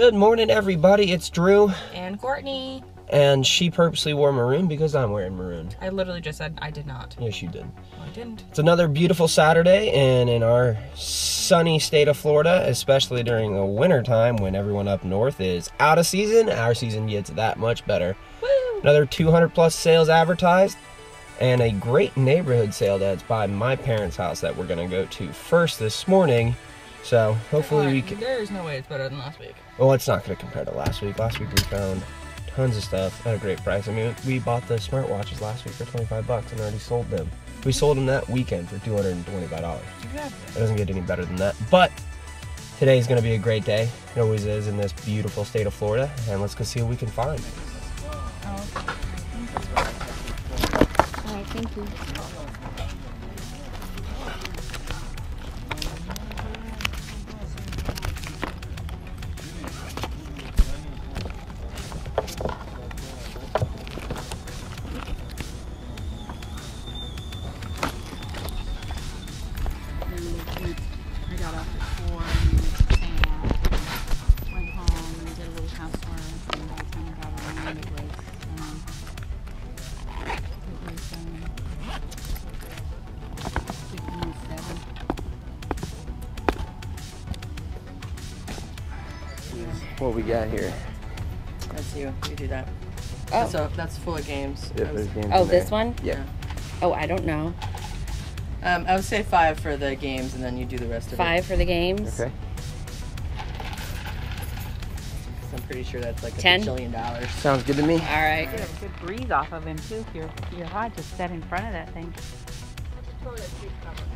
Good morning, everybody. It's Drew, And Courtney. and she purposely wore maroon because I'm wearing maroon. I literally just said I did not. Yes, you did. No, I didn't. It's another beautiful Saturday, and in our sunny state of Florida, especially during the winter time when everyone up north is out of season, our season gets that much better. Woo! Another 200 plus sales advertised, and a great neighborhood sale that's by my parents' house that we're gonna go to first this morning. So hopefully we can. There's no way it's better than last week. Well, it's not going to compare to last week. Last week we found tons of stuff at a great price. I mean, we bought the smartwatches last week for 25 bucks and already sold them. We sold them that weekend for $225. Exactly. It doesn't get any better than that. But today is going to be a great day. It always is in this beautiful state of Florida. And let's go see what we can find. All right, thank you. What we got here? That's you. You do that. Oh. So that's full of games. Yeah, was- games Oh, this there. one? Yeah. Oh, I don't know. um, I would say five for the games, and then you do the rest of Five for the games. Okay. I'm pretty sure that's like a Ten? bajillion dollars. Sounds good to me. All right. Get a good breeze off of him too. If your your hot just sat in front of that thing.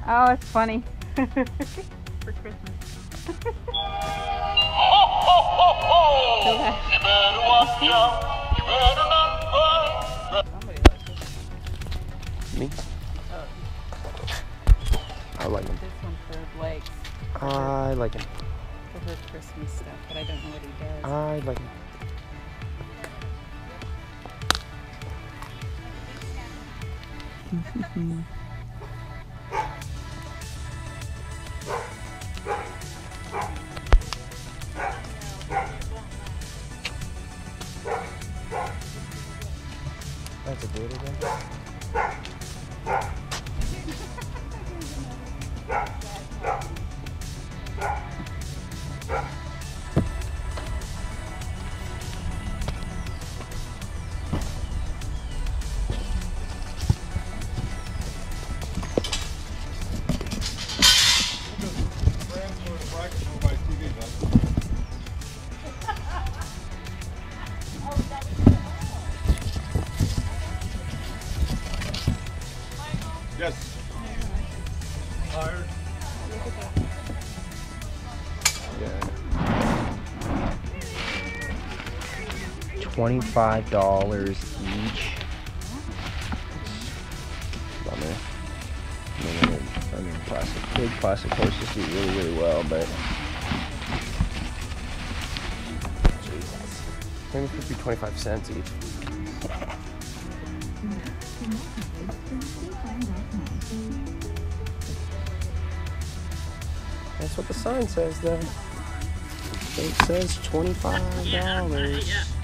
Oh, it's funny. For Christmas. Me? I like him. This one for Blake I like him. for her Christmas stuff, but I don't know what he does. I like them. That's $25 each. Bummer. I mean, I mean plastic, big plastic horses do really, really well, but... Jesus. Maybe it could be 25 cents each. That's what the sign says, though. It says $25.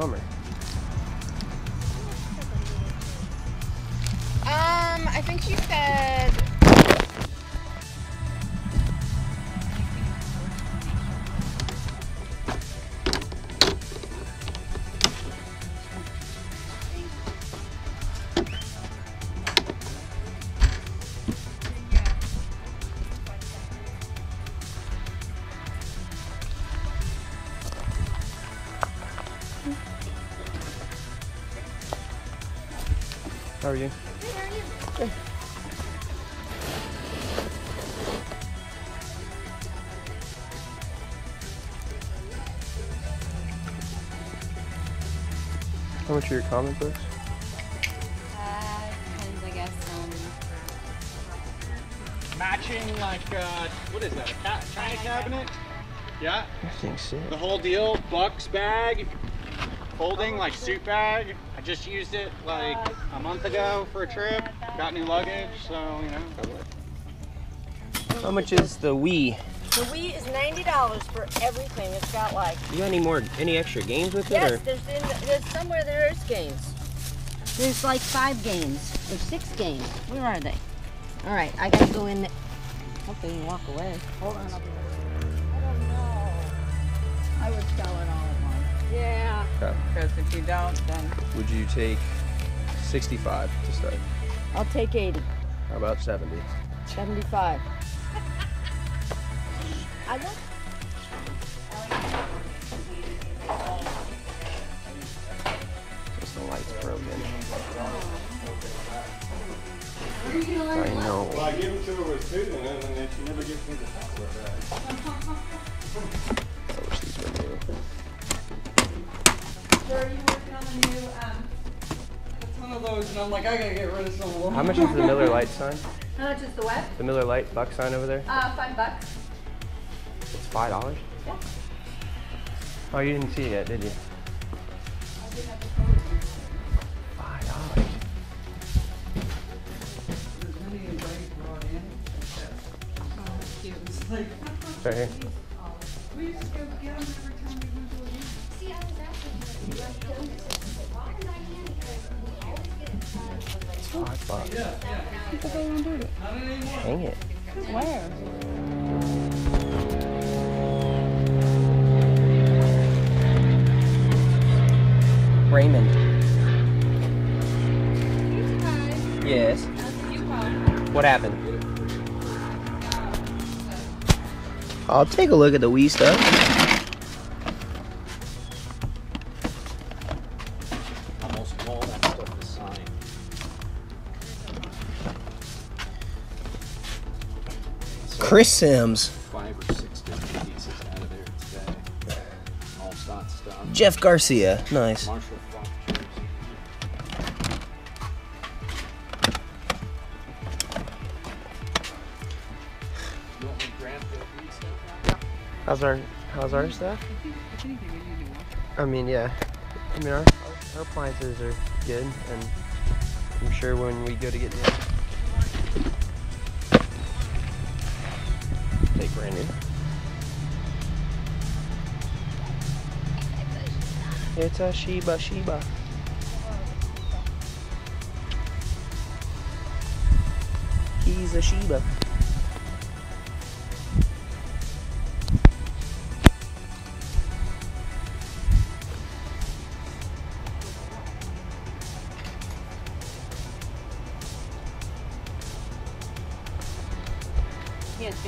Bummer. Um, I think she said. How are you? How much are your comic books? Uh, depends, I guess. Um, Matching like uh, what is that? A china cabinet? Yeah. I think sick. The whole deal. Bucks bag. Folding like suit bag. I just used it like a month ago for a trip. Got new luggage, so you know. How much is the Wii? The Wii is ninety dollars for everything. It's got like You got any more, any extra games with it? yes, Or? there's in, there's somewhere there is games. There's like five games. There's six games. Where are they? All right, I gotta go in. The, hope they didn't walk away. Hold on. I'll I don't know. I would sell it all at once. Yeah. Because if you don't, then Would you take 65 to start? I'll take 80. How about 70? 75. I want. Just the light's broken. I know. Well, I give them to her with food in it, and then she never gives me the software and I'm like, I gotta get rid of some of them. How much is the Miller Lite sign? How much is the what? The Miller Lite buck sign over there? Uh, five bucks. It's five dollars. Yeah. Oh, you didn't see it yet, did you? Five dollars. It's right here. Raymond. Yes. What happened? I'll take a look at the Wii stuff. Chris Sims, Five or six different pieces out of there today. All. Jeff Garcia. Nice. Marshall How's our How's our stuff? I mean, yeah. I mean, our, our, appliances are good, and I'm sure when we go to get new. Take Brandon. It's a Shiba Shiba. He's a Shiba.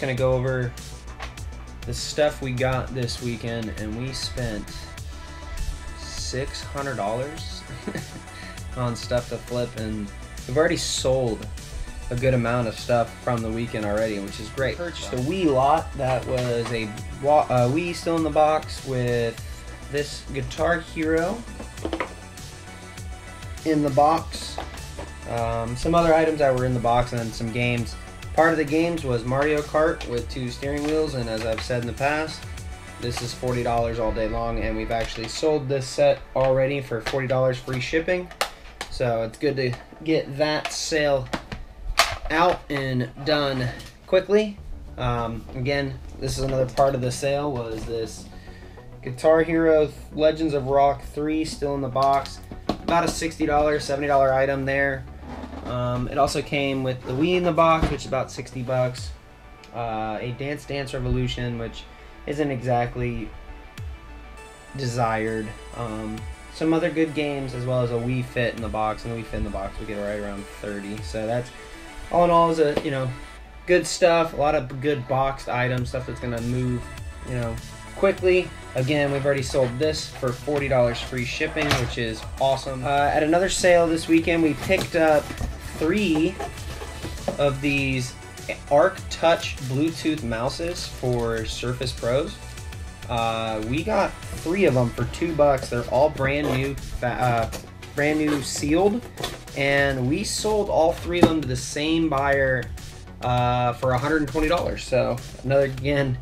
Just gonna go over the stuff we got this weekend, and we spent six hundred dollars on stuff to flip, and we've already sold a good amount of stuff from the weekend already, which is great. Purchased a Wii lot that was a uh, Wii still in the box with this Guitar Hero in the box um, some other items that were in the box and then some games. Part of the games was Mario Kart with two steering wheels, and as I've said in the past, this is $40 all day long, and we've actually sold this set already for $40 free shipping. So it's good to get that sale out and done quickly. Um, again, this is another part of the sale was this Guitar Hero Legends of Rock 3 still in the box. About a $60, $70 item there. Um, it also came with the Wii in the box, which is about 60 bucks. Uh, a Dance Dance Revolution, which isn't exactly desired. Um, some other good games, as well as a Wii Fit in the box, and the Wii Fit in the box we get right around 30. So that's all in all is a you know good stuff. A lot of good boxed items, stuff that's gonna move you know quickly. Again, we've already sold this for $40 free shipping, which is awesome. Uh, at another sale this weekend, we picked up three of these Arc Touch Bluetooth mouses for Surface Pros. Uh, we got three of them for two bucks. They're all brand new, uh, brand new sealed, and we sold all three of them to the same buyer uh, for $120. So another again,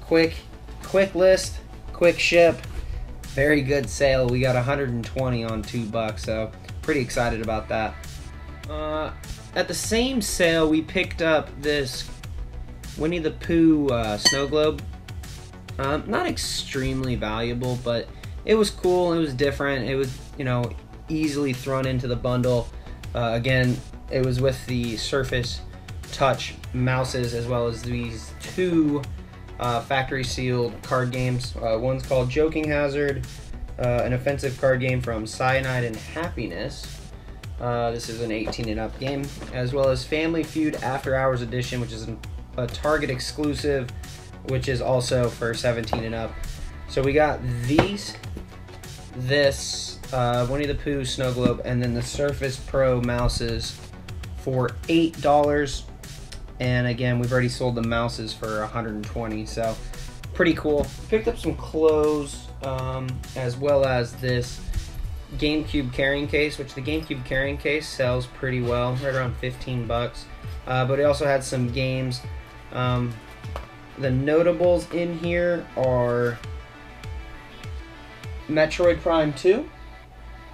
quick, quick list, quick ship, very good sale. We got 120 on two bucks, so pretty excited about that. Uh, at the same sale, we picked up this Winnie the Pooh uh, snow globe. Um, not extremely valuable, but it was cool. It was different. It was, you know, easily thrown into the bundle. Uh, again, it was with the Surface Touch mouses as well as these two uh, factory sealed card games. Uh, one's called Joking Hazard, uh, an offensive card game from Cyanide and Happiness. Uh, this is an 18 and up game, as well as Family Feud After Hours Edition, which is an, a Target exclusive, which is also for 17 and up. So we got these, this uh, Winnie the Pooh Snow Globe, and then the Surface Pro mouses for eight dollars. And again, we've already sold the mouses for 120, so pretty cool. Picked up some clothes um, as well as this GameCube carrying case, which the GameCube carrying case sells pretty well, right around 15 bucks. Uh, but it also had some games. Um, the notables in here are Metroid Prime 2,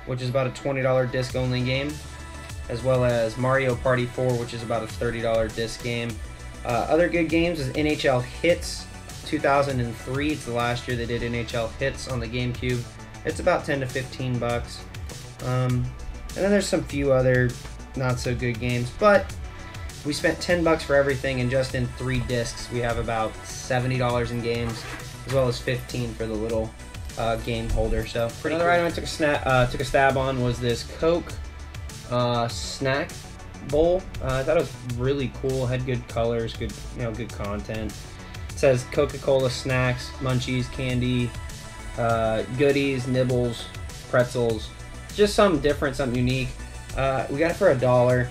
which is about a $20 disc only game, as well as Mario Party 4, which is about a $30 disc game. Uh, other good games is NHL Hitz 2003. It's the last year they did NHL Hitz on the GameCube. It's about 10 to 15 bucks. Um, and then there's some few other not so good games, but we spent 10 bucks for everything, and just in three discs, we have about $70 in games, as well as 15 for the little uh, game holder. So another item I took a snap, uh, took a stab on was this Coke uh, snack bowl. Uh, I thought it was really cool. Had good colors, good you know, good content. It says Coca-Cola snacks, munchies, candy, uh, goodies, nibbles, pretzels, just something different, something unique. Uh, we got it for a dollar.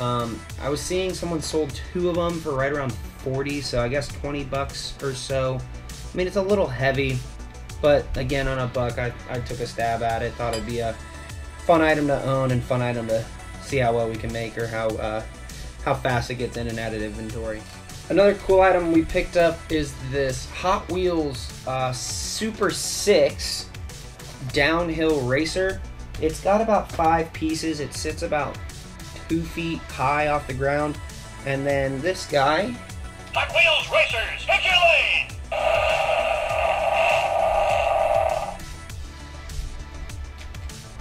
Um, I was seeing someone sold two of them for right around 40, so I guess 20 bucks or so. I mean, it's a little heavy, but again, on a buck, I, I took a stab at it. Thought it'd be a fun item to own and fun item to see how well we can make or how uh, how fast it gets in and out of inventory. Another cool item we picked up is this Hot Wheels uh, Super 6 downhill racer. It's got about five pieces. It sits about two feet high off the ground. And then this guy, Hot Wheels Racers, take your lane!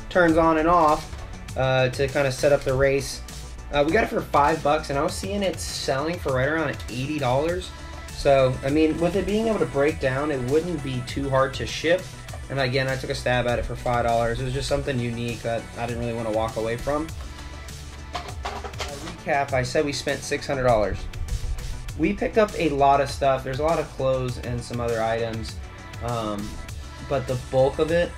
turns on and off uh, to kind of set up the race. Uh, we got it for five bucks, and I was seeing it selling for right around eighty dollars. So, I mean, with it being able to break down, it wouldn't be too hard to ship. And again, I took a stab at it for five dollars. It was just something unique that I didn't really want to walk away from. Uh, recap: I said we spent six hundred dollars. We picked up a lot of stuff. There's a lot of clothes and some other items, um, but the bulk of it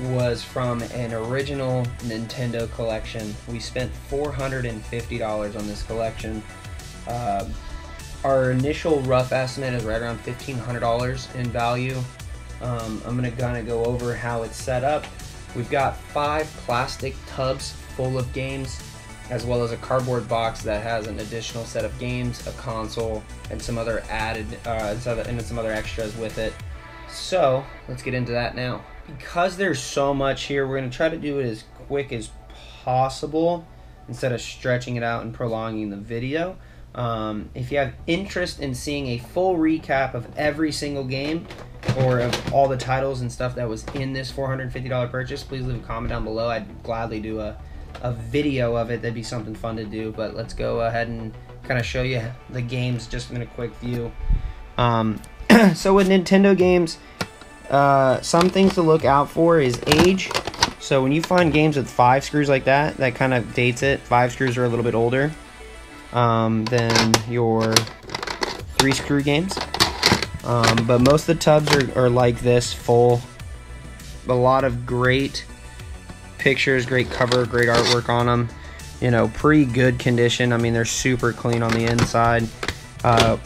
was from an original Nintendo collection. We spent $450 on this collection. Uh, our initial rough estimate is right around $1,500 in value. Um, I'm going to kind of go over how it's set up. We've got five plastic tubs full of games, as well as a cardboard box that has an additional set of games, a console, and some other added, uh, and some other extras with it. So let's get into that now because there's so much here, we're going to try to do it as quick as possible instead of stretching it out and prolonging the video. Um, if you have interest in seeing a full recap of every single game or of all the titles and stuff that was in this $450 purchase, please leave a comment down below. I'd gladly do a, a video of it. That'd be something fun to do. But let's go ahead and kind of show you the games just in a quick view. Um, so with Nintendo games, uh, some things to look out for is age. So when you find games with five screws like that, that kind of dates it. Five screws are a little bit older um, than your three screw games. Um, but most of the tubs are, are like this, full. A lot of great pictures, great cover, great artwork on them. You know, pretty good condition. I mean, they're super clean on the inside. Uh,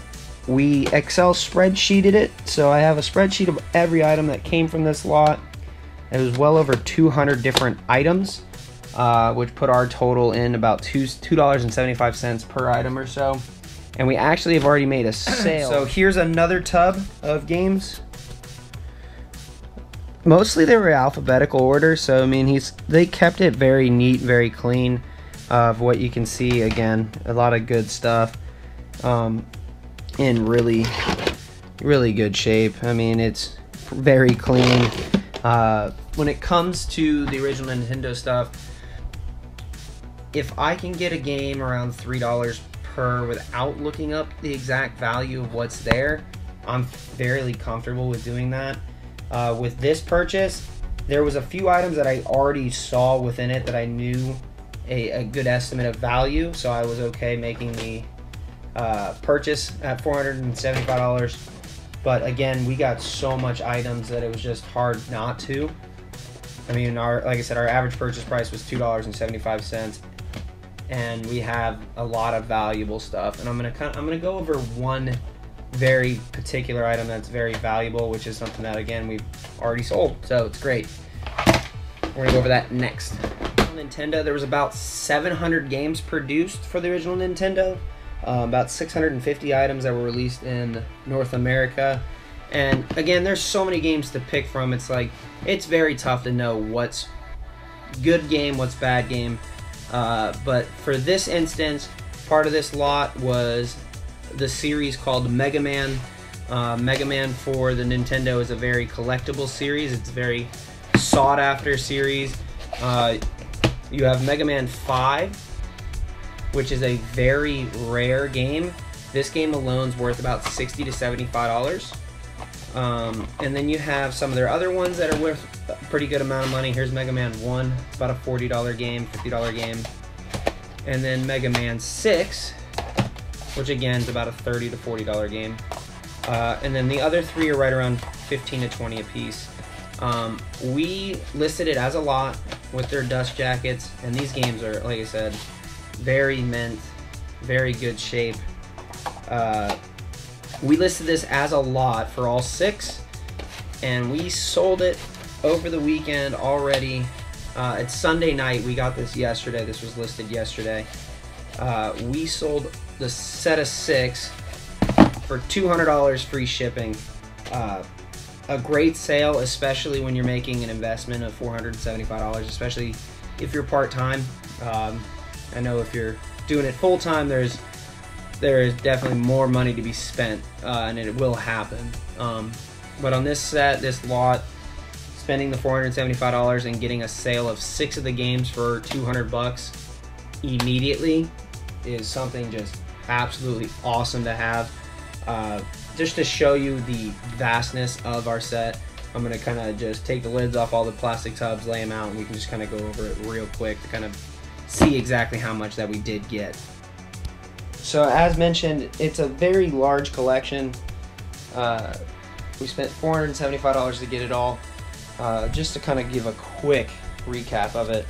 we Excel spreadsheeted it, so I have a spreadsheet of every item that came from this lot. It was well over 200 different items, uh, which put our total in about two two dollars and seventy five cents per item or so. And we actually have already made a sale. so here's another tub of games. Mostly they were alphabetical order, so I mean he's they kept it very neat, very clean. Of what you can see again, a lot of good stuff. Um, in really, really good shape. I mean, it's very clean. Uh, when it comes to the original Nintendo stuff, if I can get a game around three dollars per without looking up the exact value of what's there, I'm fairly comfortable with doing that. Uh, with this purchase, there was a few items that I already saw within it that I knew a, a good estimate of value, so I was okay making the uh, purchase at $475. But again, we got so much items that it was just hard not to. I mean, our like I said, our average purchase price was two dollars and seventy five cents, and we have a lot of valuable stuff. And I'm gonna kind of, I'm gonna go over one very particular item that's very valuable, which is something that again we've already sold, so it's great. We're gonna go over that next. Nintendo, there was about 700 games produced for the original Nintendo. Uh, about 650 items that were released in North America. And again, there's so many games to pick from. It's like it's very tough to know what's good game, what's bad game. Uh, but for this instance, part of this lot was the series called Mega Man. Uh, Mega Man for the Nintendo is a very collectible series. It's a very sought after series. Uh, you have Mega Man 5, which is a very rare game. This game alone is worth about 60 to 75 dollars. Um, and then you have some of their other ones that are worth a pretty good amount of money. Here's Mega Man 1, about a $40 game, $50 game. And then Mega Man 6, which again is about a 30 to $40 game. Uh, and then the other three are right around 15 to 20 a piece. Um, we listed it as a lot with their dust jackets, and these games are, like I said, very mint, very good shape. Uh, we listed this as a lot for all six, and we sold it over the weekend already. Uh, it's Sunday night. We got this yesterday. This was listed yesterday. Uh, we sold the set of six for $200 free shipping. Uh, a great sale, especially when you're making an investment of $475, especially if you're part-time. Um, I know if you're doing it full-time, there's there is definitely more money to be spent, uh, and it will happen. Um, but on this set, this lot, spending the $475 and getting a sale of six of the games for 200 bucks immediately is something just absolutely awesome to have. Uh, just to show you the vastness of our set, I'm gonna kind of just take the lids off all the plastic tubs, lay them out, and we can just kind of go over it real quick to kind of see exactly how much that we did get. So as mentioned, it's a very large collection. Uh, we spent $475 to get it all. Uh, just to kind of give a quick recap of it,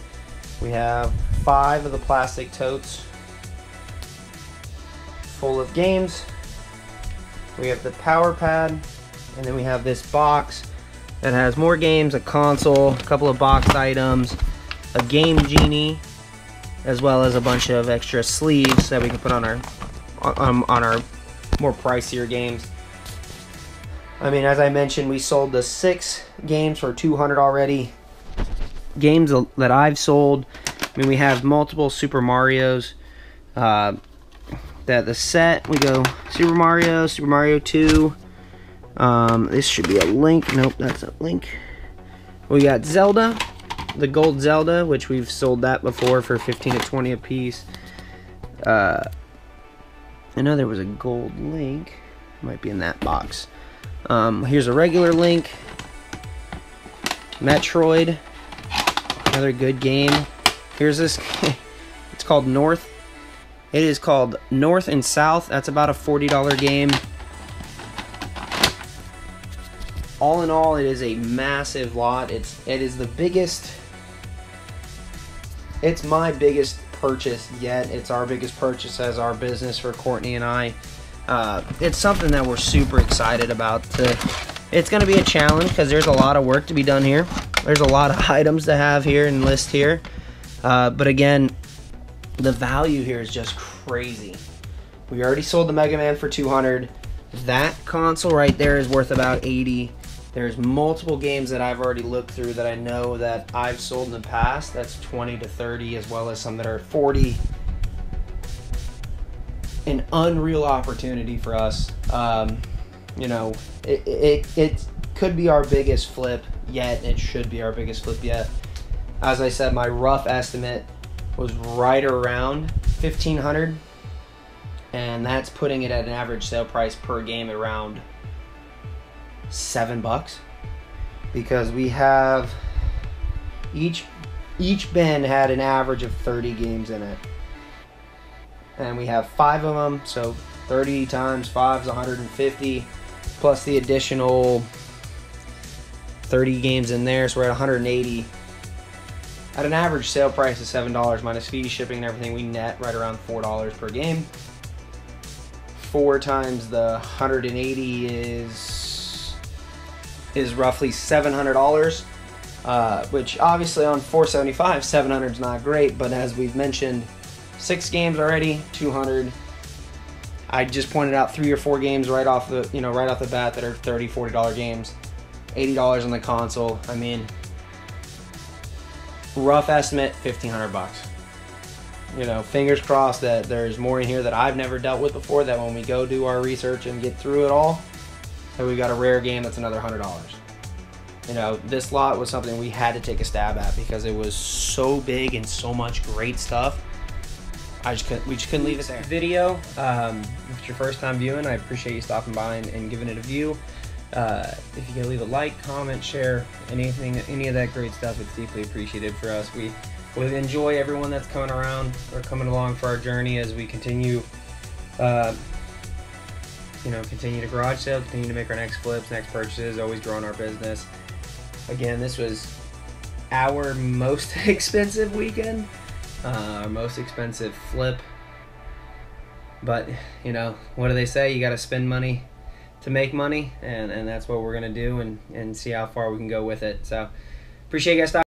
we have five of the plastic totes full of games. We have the power pad, and then we have this box that has more games, a console, a couple of box items, a game genie, as well as a bunch of extra sleeves that we can put on our on, on our more pricier games. I mean, as I mentioned, we sold the six games for 200 already. Games that I've sold. I mean, we have multiple Super Mario's. Uh, that the set we go Super Mario, Super Mario 2. Um, this should be a link. Nope, that's a link. We got Zelda, the gold Zelda, which we've sold that before for 15 to 20 a piece. Uh, I know there was a gold link. Might be in that box. Um, here's a regular link. Metroid. Another good game. Here's this. it's called North. It is called North and South. That's about a $40 game. All in all, it is a massive lot. It's it is the biggest. It's my biggest purchase yet. It's our biggest purchase as our business for Courtney and I. Uh, it's something that we're super excited about. To, it's going to be a challenge because there's a lot of work to be done here. There's a lot of items to have here and list here. Uh, but again, the value here is just crazy. We already sold the Mega Man for 200. That console right there is worth about 80. There's multiple games that I've already looked through that I know that I've sold in the past. That's 20 to 30, as well as some that are 40. An unreal opportunity for us. Um, you know, it, it, it could be our biggest flip yet. It should be our biggest flip yet. As I said, my rough estimate was right around 1500 and that's putting it at an average sale price per game around seven bucks. Because we have each each bin had an average of 30 games in it. And we have five of them so 30 times 5 is 150 plus the additional 30 games in there so we're at 180 at an average sale price of $7 minus fees shipping and everything we net right around $4 per game. Four times the 180 is is roughly $700 uh, which obviously on 475 700 is not great but as we've mentioned six games already 200 i just pointed out three or four games right off the you know right off the bat that are 30 40 dollar games. 80 dollars on the console. I mean rough estimate 1500 bucks. You know fingers crossed that there's more in here that i've never dealt with before that when we go do our research and get through it all that we've got a rare game that's another hundred dollars you know this lot was something we had to take a stab at because it was so big and so much great stuff I just couldn't, we just couldn't leave it there. Video, um, if it's your first time viewing, I appreciate you stopping by and, and giving it a view. Uh, if you can leave a like, comment, share, anything, any of that great stuff, it's deeply appreciated for us. We we enjoy everyone that's coming around or coming along for our journey as we continue, uh, you know, continue to garage sale, continue to make our next flips, next purchases, always growing our business. Again, this was our most expensive weekend, uh, our most expensive flip. But you know, what do they say? You got to spend money to make money, and and that's what we're gonna do, and and see how far we can go with it. So, appreciate you guys. Stopping